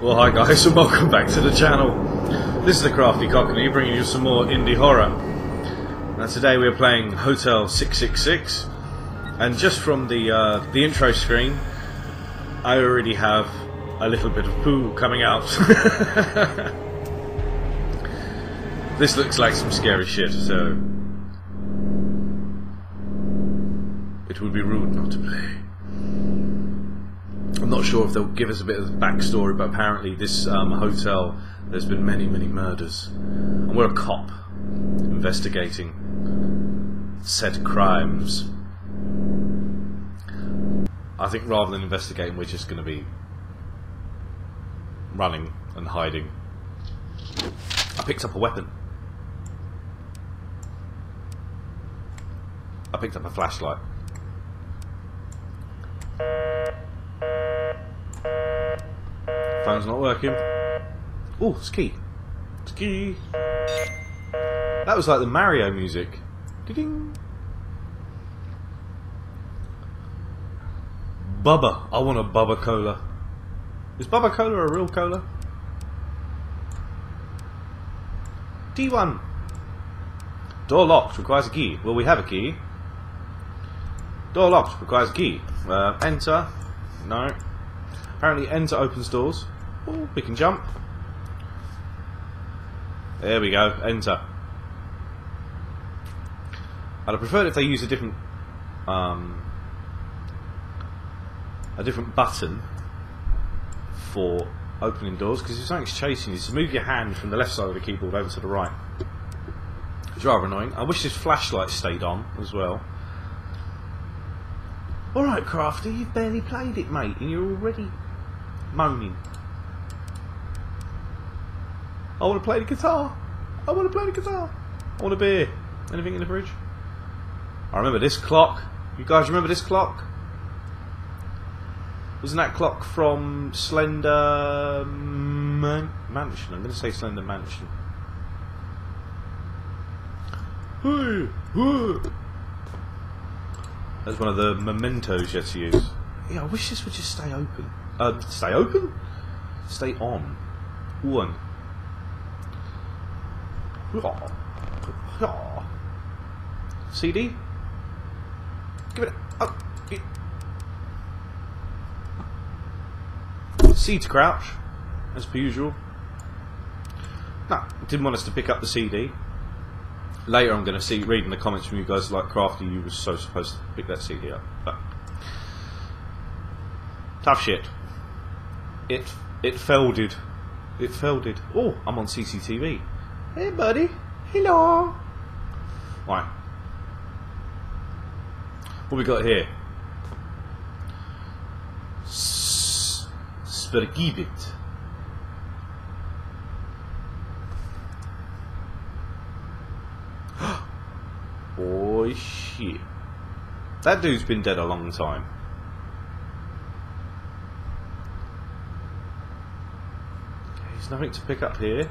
Well, hi guys, and welcome back to the channel. This is the Crafty Cockney bringing you some more indie horror. Now today we are playing Hotel 666, and just from the uh, the intro screen, I already have a little bit of poo coming out. this looks like some scary shit, so it would be rude not to play. Not sure if they'll give us a bit of backstory, but apparently this um, hotel, there's been many, many murders, and we're a cop investigating said crimes. I think rather than investigating, we're just going to be running and hiding. I picked up a weapon. I picked up a flashlight. Phone's not working. Oh, ski. Ski. That was like the Mario music. Ding. Bubba. I want a Bubba Cola. Is Bubba Cola a real cola? D1. Door locked. Requires a key. Well, we have a key. Door locked. Requires a key. Uh, enter. No. Apparently enter opens doors. Oh, we can jump. There we go. Enter. I'd have preferred if they used a different um, a different button for opening doors because if something's chasing you, just move your hand from the left side of the keyboard over to the right. It's rather annoying. I wish this flashlight stayed on as well. Alright, Crafty, you've barely played it, mate, and you're already moaning. I want to play the guitar. I want to play the guitar. I want a beer. Anything in the fridge? I remember this clock. You guys remember this clock? Wasn't that clock from Slender Man Mansion? I'm going to say Slender Mansion. That's one of the mementos you to use. Yeah, I wish this would just stay open. Uh, stay open? Stay on. One. CD? Give it up. C to crouch, as per usual. No, didn't want us to pick up the CD. Later I'm going to see, reading the comments from you guys like Crafty, you were so supposed to pick that CD up. But tough shit. It it folded. It folded. Oh, I'm on CCTV. Hey, buddy. Hello. Right. What we got here? Spergibit. oh shit. That dude's been dead a long time. There's nothing to pick up here.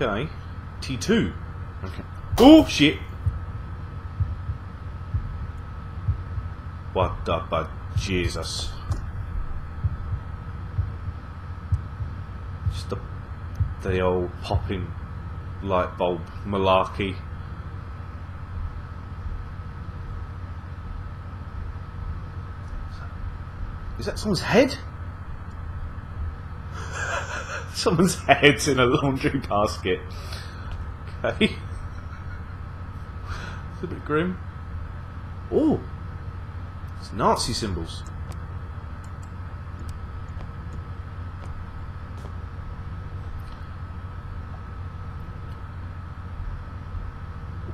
Okay. T2. Okay. Oh, shit. What the but Jesus. Just the, the old popping light bulb malarkey. Is that someone's head? Someone's head's in a laundry basket. Okay. It's a bit grim. Oh! It's Nazi symbols.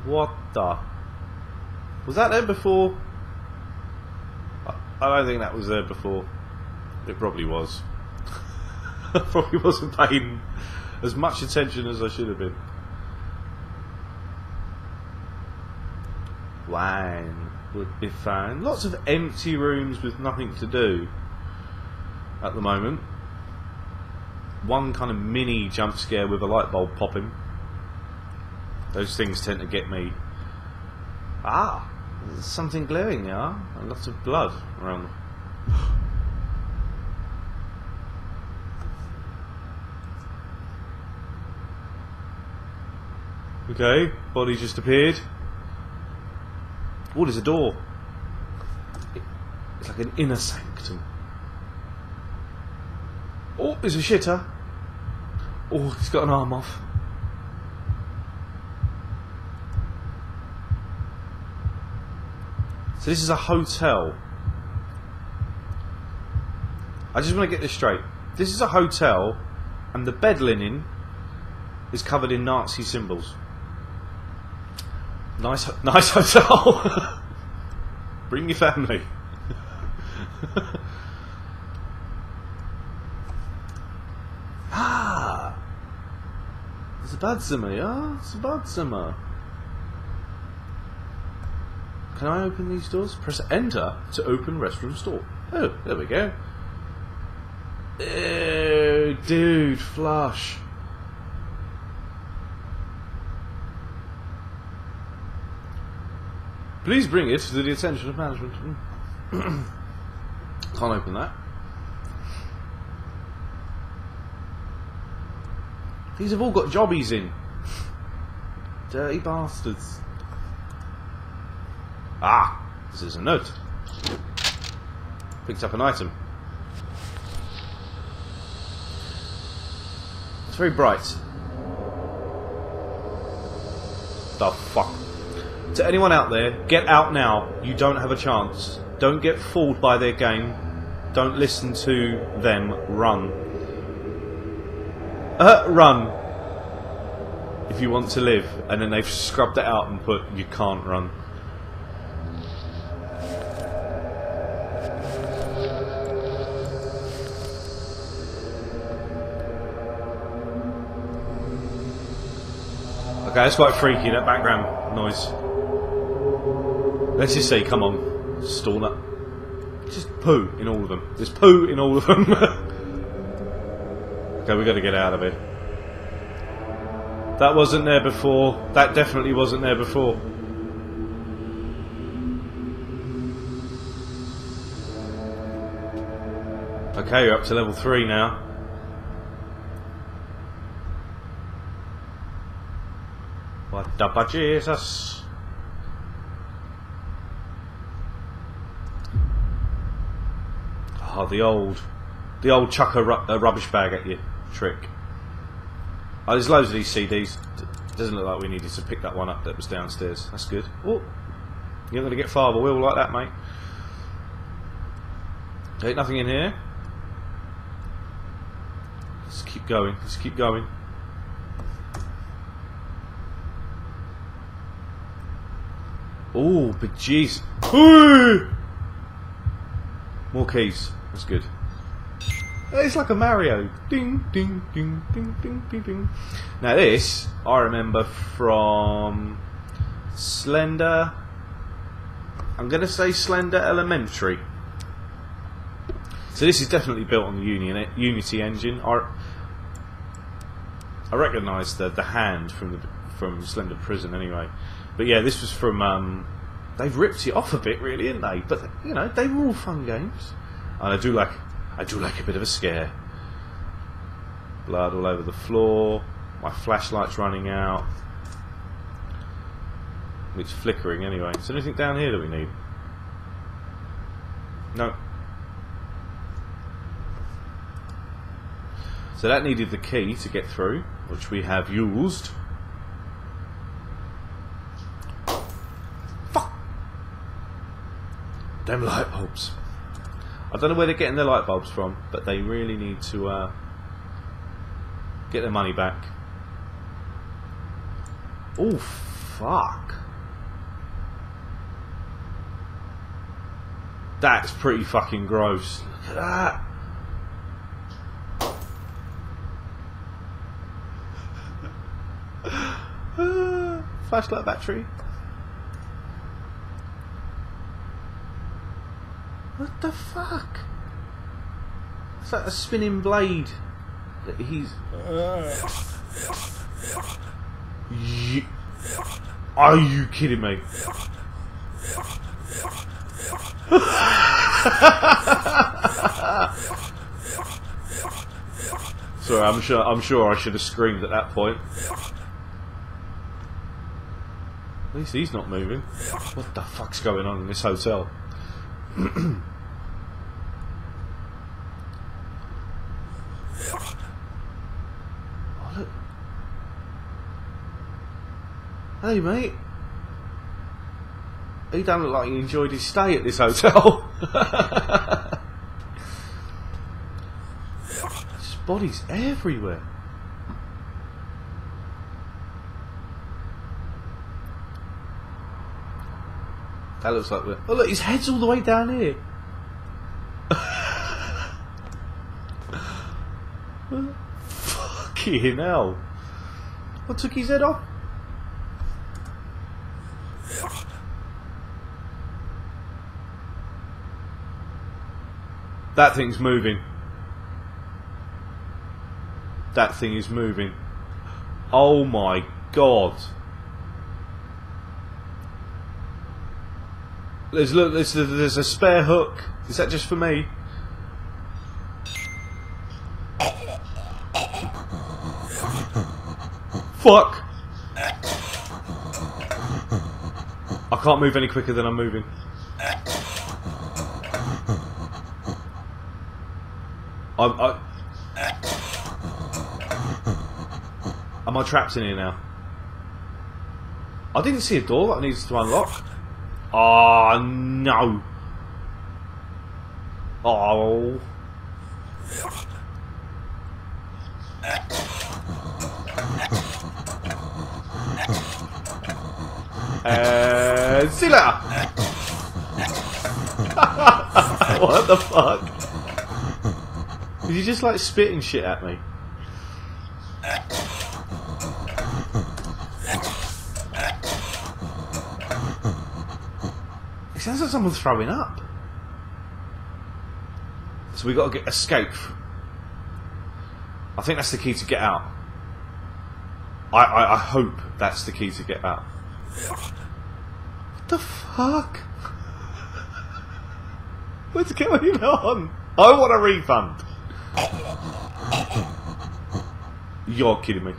What the? Was that there before? I don't think that was there before. It probably was. Probably wasn't paying as much attention as I should have been. Wine would be fine. Lots of empty rooms with nothing to do at the moment. One kind of mini jump scare with a light bulb popping. Those things tend to get me. Ah, something glowing there. A lot of blood around. Okay, body just appeared. What is a door. It's like an inner sanctum. Oh, there's a shitter. Oh, he's got an arm off. So this is a hotel. I just want to get this straight. This is a hotel, and the bed linen is covered in Nazi symbols. Nice, nice hotel. Bring your family. ah, it's a Badzimmer, yeah? It's a Badzimmer. Can I open these doors? Press enter to open restroom store. Oh, there we go. Ew, dude, flush. Please bring it to the attention of management. Can't open that. These have all got jobbies in. Dirty bastards. Ah, this is a note. Picked up an item. It's very bright. The fuck? To anyone out there, get out now. You don't have a chance. Don't get fooled by their game. Don't listen to them. Run. Uh, run. If you want to live. And then they've scrubbed it out and put, you can't run. Okay, that's quite freaky, that background noise. Let's just say, come on. Up. Just poo in all of them. There's poo in all of them. okay, we've got to get out of here. That wasn't there before. That definitely wasn't there before. Okay, you're up to level 3 now. What the Jesus? Oh, the old, the old chuck a, ru a rubbish bag at you trick. Oh, there's loads of these CDs. Doesn't look like we needed to pick that one up that was downstairs. That's good. Oh, you're going to get far, but we'll like that, mate. Ain't nothing in here. Let's keep going. Let's keep going. Oh, but jeez. More keys. That's good. It's like a Mario. Ding, ding, ding, ding, ding, ding, ding. Now this, I remember from Slender... I'm going to say Slender Elementary. So this is definitely built on the Union, Unity engine. I, I recognise the, the hand from the, from Slender Prison anyway. But yeah, this was from... Um, they've ripped it off a bit, really, haven't they? But, you know, they were all fun games. And I do like I do like a bit of a scare. Blood all over the floor. My flashlight's running out. It's flickering anyway. Is there anything down here that we need? No. So that needed the key to get through, which we have used. Fuck! Them light bulbs. I don't know where they're getting their light bulbs from, but they really need to uh, get their money back. Oh, fuck. That's pretty fucking gross. Look at that. Flashlight battery. What the fuck? It's like a spinning blade that he's. are you kidding me? Sorry, I'm sure I'm sure I should have screamed at that point. At least he's not moving. What the fuck's going on in this hotel? oh, look. Hey, mate. He don't look like he enjoyed his stay at this hotel. His body's everywhere. That looks like we're. Oh, look, his head's all the way down here. Fucking hell. What took his head off? That thing's moving. That thing is moving. Oh my god. There's look. There's, there's a spare hook. Is that just for me? Fuck! I can't move any quicker than I'm moving. I, I, am I trapped in here now? I didn't see a door that I needed to unlock. Oh no! Oh. Uh, see you later. what the fuck? Did you just like spitting shit at me? It sounds like someone's throwing up. So we got to get escape. I think that's the key to get out. I, I, I hope that's the key to get out. What the fuck? What's going on? I want a refund. You're kidding me.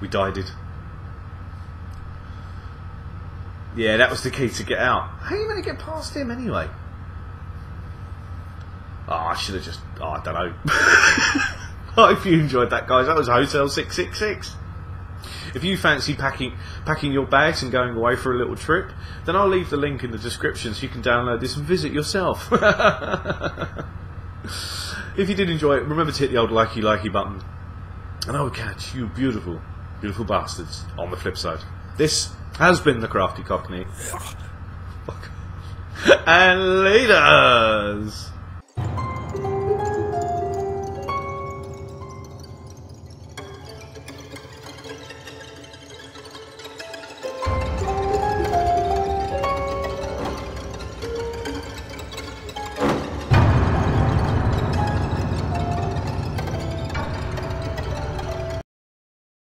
We died it. Yeah, that was the key to get out. How are you going to get past him anyway? Oh, I should have just. Oh, I don't know. I hope you enjoyed that, guys. That was Hotel 666. If you fancy packing packing your bags and going away for a little trip, then I'll leave the link in the description so you can download this and visit yourself. if you did enjoy it, remember to hit the old likey likey button. And I will catch you beautiful, beautiful bastards on the flip side. This has been the Crafty Cockney. and leaders!